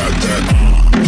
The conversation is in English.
got that uh,